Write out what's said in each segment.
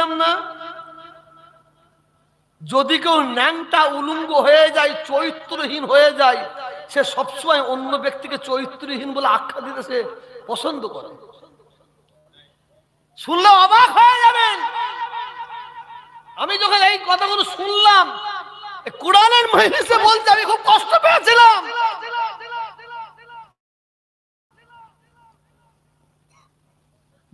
শুরুতেই না? যদি কেউ ন্যাংটা উলুঙ্গ হয়ে যায়, চরিত্রহীন হয়ে যায়, সে সবসময় অন্য ব্যক্তিকে চরিত্রহীন বলে আখ্যা দিতে সে পছন্দ করে। শুনলে অবাক হয়ে যাবেন। আমি যখন এই কথাগুলো শুনলাম কোরআনের মহিষে বলছে আমি খুব কষ্ট পেয়েছিলাম।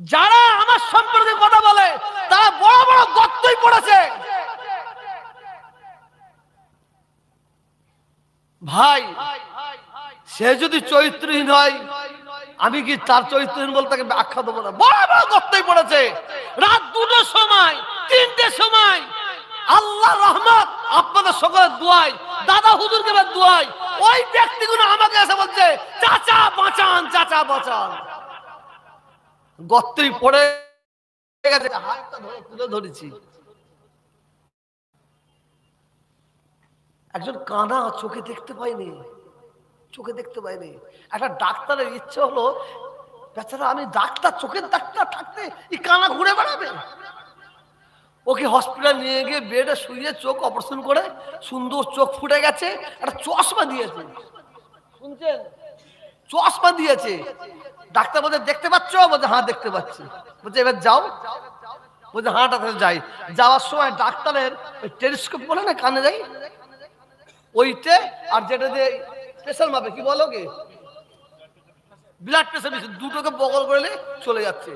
যারা আমার সম্পর্কে কথা বলে তারা বড় বড় গর্তই পড়েছে ভাই, সে যদি চরিত্রহীন হয়, আমি কি তার চরিত্রহীন বলতে তাকে আখ্যা দেবো না? বড় বড় গর্তই পড়েছে। রাত দুটোর সময়, তিনটের সময়, আল্লাহ রহমত আপনাদের সকলের দোয়াই দাদা হুজুরকে দোয়াই ওই ব্যক্তিগুলো আমাকে এসে বলছে, চাচা, বাঁচান চাচা, বাঁচান। গর্তই পড়ে গেছে, হাতটা ধরে তুলে ধরেছি। একজন কানা চোখে দেখতে পাইনি, চোখে দেখতে পাইনি। একটা ডাক্তারের ইচ্ছে হলো, বেচারা আমি ডাক্তার, চোখের ডাক্তার থাকতে এই কানা ঘুরে বেড়াবে। ওকে হসপিটাল নিয়ে গিয়ে বেডে শুয়ে চোখ অপারেশন করে, সুন্দর চোখ ফুটে গেছে, একটা চশমা দিয়েছে। শুনছেন? চশমা দিয়েছে। ডাক্তার বলছে, দেখতে পাচ্ছ? বলছে হ্যাঁ দেখতে পাচ্ছি। বলছে, এবার যাও। বলছে ডাক্তার, যাই। যাওয়ার সময় ডাক্তারের টেলিস্কোপ বলে না কানে যাই? ওইতে, আর যেটা দিয়ে প্রেশার মাপে, কি বলো কি? ব্লাড প্রেশার দুটোকে বগল করলে চলে যাচ্ছে।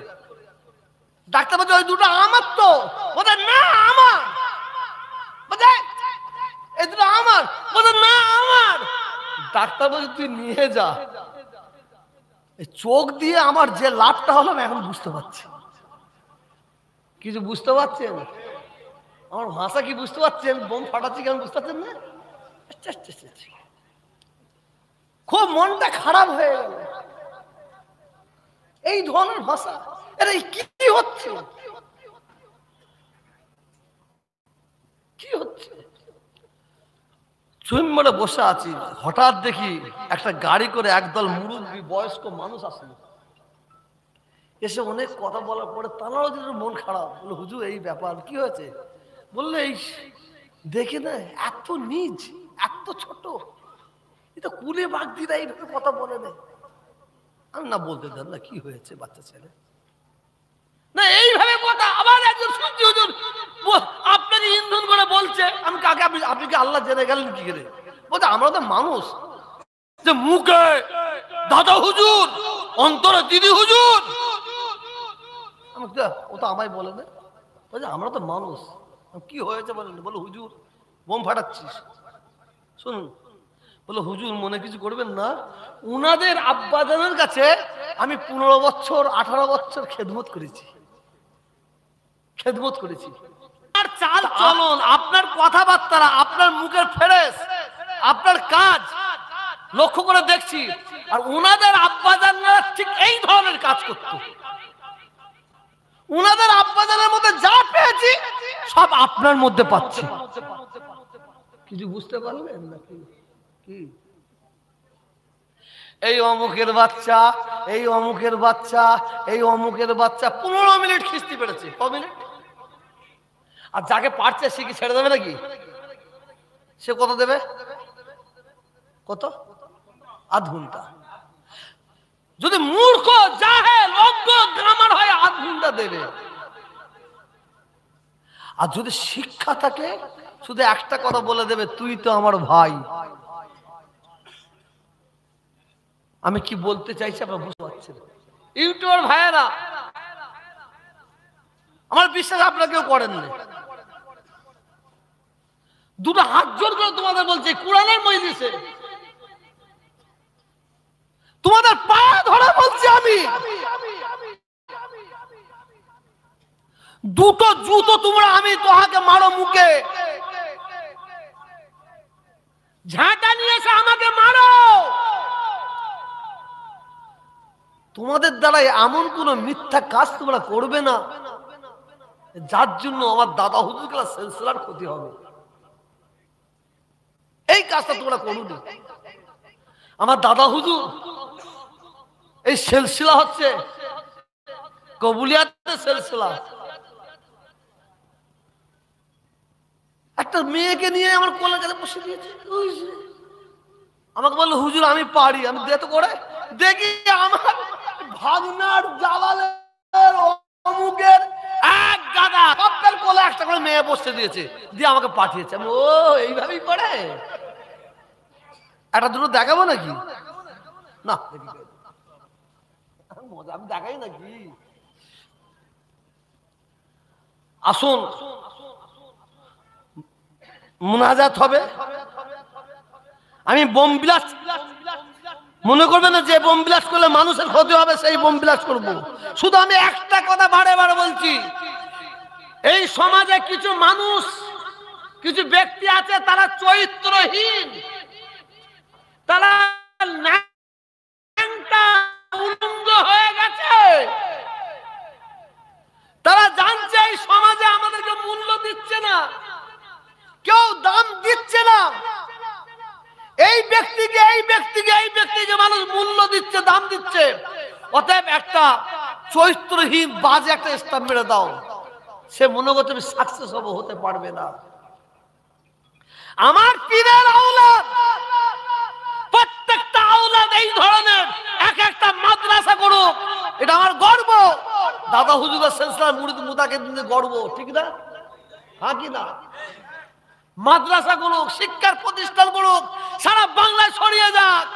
ডাক্তার বলছে, ওই দুটো আমার তো। বলছে, না, আমার। বলছে, এই দুটো আমার। বলছে, না, আমার। ডাক্তার বলছে, তুই নিয়ে যা। চোখ দিয়ে আমার যে লাভটা হলো, আমি এখন বুঝতে পারছি। কিছু বুঝতে পারছেন? আমার ভাষা কি বুঝতে পারছেন? বোম ফাটাচ্ছি কেমন বুঝতে পারছেন না? খুব মনটা খারাপ হয়ে গেল। এই ধরনের ভাষা আরে কি হচ্ছে? কি হচ্ছে? চুইমরে বসে আছি, হঠাৎ দেখি একটা গাড়ি করে একদল মুরব্বী বয়স্ক মানুষ আসলো। এসে অনেক কথা বলার পরে তারাও যেন মন খারাপ, বলল হুজু এই ব্যাপার, কি হয়েছে? বললে, এই, দেখে না, এত নিজ। এত ছোট। এটা কুলে বাঘ দিদা এইভাবে কথা বলে না। আমি না বলতে দেন না, কি হয়েছে বাচ্চা ছেলে? না, এইভাবে কথা, আবার একজন ইন্ধন করে বলছে, আমি কাকে আপনি কি আল্লাহ জেনে গেলেন কি বলছে, আমরা তো মানুষ। যে মুখে দাদা হুজুর, অন্তরে হুজুর। ও তো আমায় বলছে, আমরা তো মানুষ। কি হয়েছে? বলেন বলো হুজুর, বোম ফাটাচ্ছিস। শুনুন। বলো, হুজুর, মনে কিছু করবেন না? উনাদের আব্বাজানের কাছে আমি পনেরো বছর, আঠারো বছর খেদমত করেছি। খেদমত করেছি। চাল চলন, আপনার কথাবার্তা, আপনার মুখের ফেরেস আপনার কাজ, লক্ষ্য করে দেখছি। আর উনাদের আব্বাজানরা ঠিক এই ধরনের কাজ করতো। উনাদের আব্বাজানের মধ্যে যা পেয়েছি, সব আপনার মধ্যে পাচ্ছি। কিছু বুঝতে পারলেন নাকি? কি? এই অমুকের বাচ্চা, এই অমুকের বাচ্চা, এই অমুকের বাচ্চা, পনেরো মিনিট খিস্তি পেরেছে, ক মিনিট? আর যাকে পারছে সে কি ছেড়ে দেবে নাকি? সে কত দেবে? কত? আধ ঘণ্টা। যদি মূর্খ, জাহেল, অজ্ঞ, গ্রামার হয় আধ ঘণ্টা দেবে। আর যদি শিক্ষা থাকে, শুধু একটা কথা বলে দেবে, তুই তো আমার ভাই। আমি কি বলতে চাইছি আপনার বুঝতে পারছেন? ইউটিউবার ভাইয়েরা, আমার বিশ্বাস আপনারা কেউ করেন দুটো হাত জোর করে তোমাদের বলছে কোরআনের মজলিসে। তোমাদের পায়ে ধরে বলছি আমি। দুটো জুতো তোমরা আমি তোহাকে মারো মুখে। ঝাঁটা নিয়ে এসে আমাকে মারো। তোমাদের দ্বারা এমন কোন মিথ্যা কাজ তোমরা করবে না। যার জন্য আমার দাদা হুজুর সেলসিলার ক্ষতি হবে। এই কাজটা তোমরা করুন আমার দাদা হুজুর, এই সেলসিলা হচ্ছে কবুলিয়াতের সেলসিলা একটা মেয়েকে নিয়ে আমার কোলের কাছে বসে দিয়েছে। আমাকে বলল, হুজুর, আমি পারি, আমি দে তো করে। দেখি আমার ভাগনার জালালের অমুকের এক গাদা বাপের কোলে একটা করে মেয়ে বসে দিয়েছে, দিয়ে আমাকে পাঠিয়েছে। আমি, ও, এইভাবেই করে? একটা দুটো দেখাবো নাকি? না মজা, আমি দেখাই নাকি? আসুন। মুনাজাত হবে? আমি বোম বিলাস মনে করবেন যে বোম বিলাস করলে মানুষের ক্ষতি হবে, সেই বোম বিলাস করব। শুধু আমি একটা কথা বারে বারে বলছি। এই সমাজে কিছু মানুষ, কিছু ব্যক্তি আছে, তারা চরিত্রহীন। তারা হয়ে গেছে। তারা জানছে এই সমাজে আমাদেরকে মূল্য দিচ্ছে না। কেউ দাম দিচ্ছে না। এই ব্যক্তিকে এই ব্যক্তিকে এই ব্যক্তিকে মানুষ মূল্য দিচ্ছে, দাম দিচ্ছে। অতএব একটা চৈত্রহীন বাজে একটা স্টাম্প মেরে দাও। সে মনে করছে আমি সাকসেস হব, হতে পারবে না। আমার পীরের আওলাদ, প্রত্যেকটা আওলাদ এই ধরনের, এক একটা মাদ্রাসা করুক, এটা আমার গর্ব। দাদা হুজুর সেলসিলার মুড়ি মুদাকে দিনে গর্ব, ঠিক না? হ্যাঁ কি না? মাদ্রাসা করুক শিক্ষার প্রতিষ্ঠান করুক সারা বাংলায় ছড়িয়ে যাক।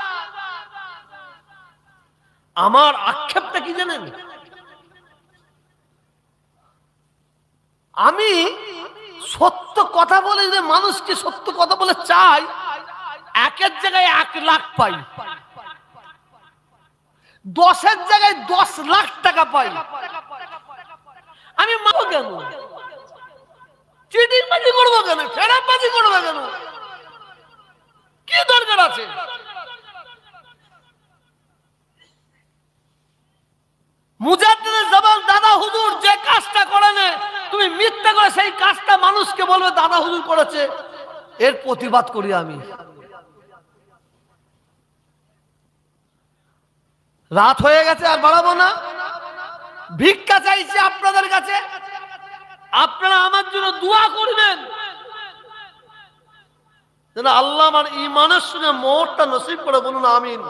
আমার আক্ষেপটা কি জানেন? আমি সত্য কথা বলে যে মানুষকে সত্য কথা বলে চাই, একের জায়গায় এক লাখ পাই। দশের জায়গায় দশ লাখ টাকা পাই। আমি মানো কেন? চিটিং বাজি করব কেন? বাজি করব কেন? কি দরকার আছে? যে কাজটা করে নে তুমি মিথ্যা করে সেই কাজটা মানুষকে বলবে, দাদা হুজুর করেছে। এর প্রতিবাদ করি আমি। রাত হয়ে গেছে, আর বাড়াবো না। ভিক্ষা চাইছি আপনাদের কাছে। আপনারা আমার জন্য দোয়া করবেন। যেন আল্লাহ আমার ইমানের শুনে মোহরটা নসিব করে বলুন, আমিন।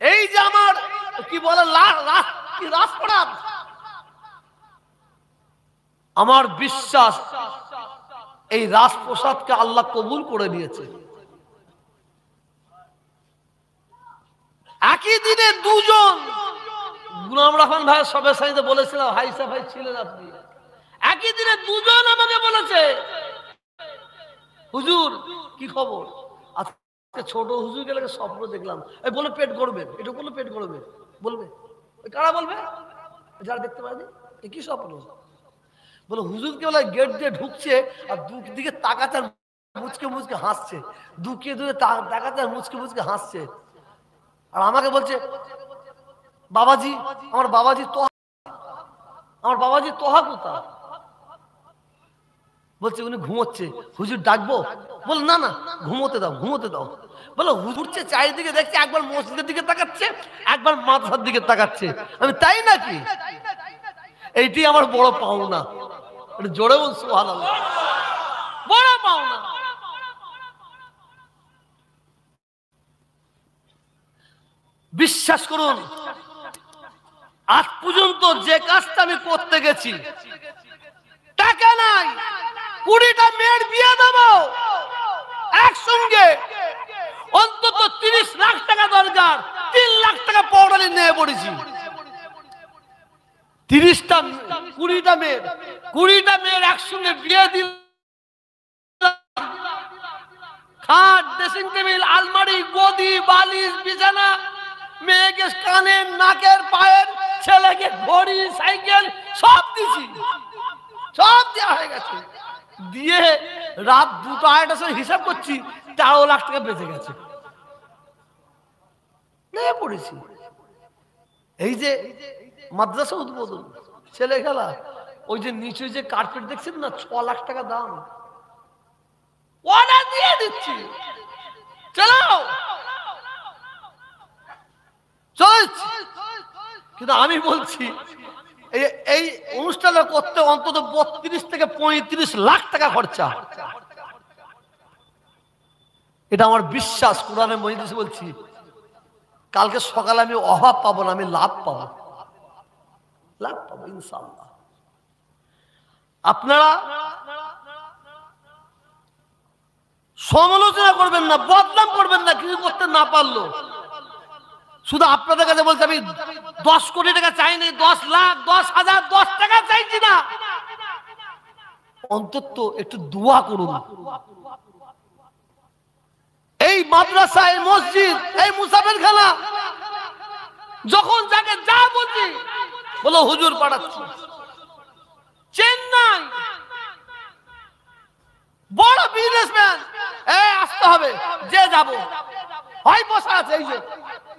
এই যে আমার, কি বলে আমার বিশ্বাস, এই রাজপ্রসাদকে আল্লাহ কবুল করে নিয়েছে। একই দিনে দুজন গুলাম রহমান ভাই সবের সাথে বলেছিলাম হাইসা ভাই ছিলেন আপনি। একই দিনে দুজন আমাকে বলেছে, হুজুর, কি খবর? আজকে ছোট হুজুর গেলে স্বপ্ন দেখলাম। এই বলে পেট করবে এটা বলে পেট করবে বলবে। কারা বলবে? যারা দেখতে পায়নি এ কি স্বপ্ন? বলে, হুজুরকে বলে গেট দিয়ে ঢুকছে আর দুদিকে তাকাতে আর মুচকে মুচকে হাসছে। দুকে তা- তাকাতে মুচকে মুচকে হাসছে। আর আমাকে বলছে বাবাজি, আমার বাবাজি তোহা। আমার বাবাজি তোহা কোথা বলছে, উনি ঘুমোচ্ছে। হুজুর ডাকবো? বল, না না, ঘুমোতে দাও ঘুমোতে দাও। বলো, হুজুরছে চারিদিকে দেখছে, একবার মসজিদের দিকে তাকাচ্ছে, একবার মাথার দিকে তাকাচ্ছে। আমি, তাই নাকি? এইটি আমার বড় পাওনা। জোরে বল, সুবহানাল্লাহ। বড় পাওনা। বিশ্বাস করুন আজ পর্যন্ত যে কাজটা আমি করতে গেছি, টাকা নাই। কুড়িটা মেয়ের বিয়ে দেবো। একসঙ্গে অন্তত তিরিশ লাখ টাকা দরকার, তিন লাখ টাকা পৌড়ালি নিয়ে পড়েছি। তিরিশটা, কুড়িটা মেয়ের কুড়িটা মেয়ের একসঙ্গে বিয়ে দিল খাট, ড্রেসিং টেবিল, আলমারি, গদি, বালিশ, বিছানা, মেয়েকে কানের, নাকের, পায়ের ছেলেকে ঘড়ি, সাইকেল সব দিছি। সব দেওয়া হয়ে গেছে। দিয়ে রাত দুটো আড়াইটার সময় হিসাব করছি, তেরো লাখ টাকা বেঁচে গেছে। পড়েছি। এই যে মাদ্রাসা উদ্বোধন, ছেলে খেলা, ওই যে নিচে যে কার্পেট দেখছেন না, ছ লাখ টাকা দাম। দিয়ে দিচ্ছি। চালাও কিন্তু আমি বলছি, এই অনুষ্ঠানটা করতে অন্তত বত্রিশ থেকে পঁয়ত্রিশ লাখ টাকা খরচা। এটা আমার বিশ্বাস, কোরআনে মহিদিস বলছি, কালকে সকালে আমি অভাব পাবো না, আমি লাভ পাবো। লাভ পাবো ইনশাল্লাহ আপনারা সমালোচনা করবেন না, বদনাম করবেন না, কিছু করতে না পারল শুধু আপনাদের কাছে বলছে, আমি দশ কোটি টাকা চাইনি, দশ লাখ, দশ হাজার, দশ টাকা চাইছি না। অন্তত একটু দোয়া করুন। এই মাদ্রাসা, এই মসজিদ, এই মুসাফের খানা, যখন যাকে যা বলছি, বলো, হুজুর পাঠাচ্ছি। চেন্নাই। বড় বিজনেসম্যান এ, আসতে হবে, যে যাব। হয় বসা আছে, এই যে।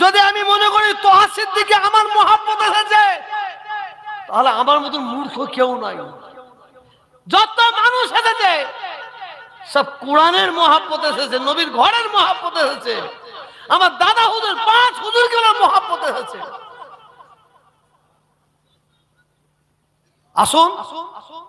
যদি আমি মনে করি তোহার সিদ্দিকে আমার মহাপদ এসেছে, তাহলে আমার মতন মূর্খ কেউ নাই। যত মানুষ এসেছে, সব কোরআনের মহাপত এসেছে, নবীর ঘরের মহাপত এসেছে। আমার দাদা হুজুর, পাঁচ হুজুর কেন মহাপত এসেছে। আসুন আসুন আসুন।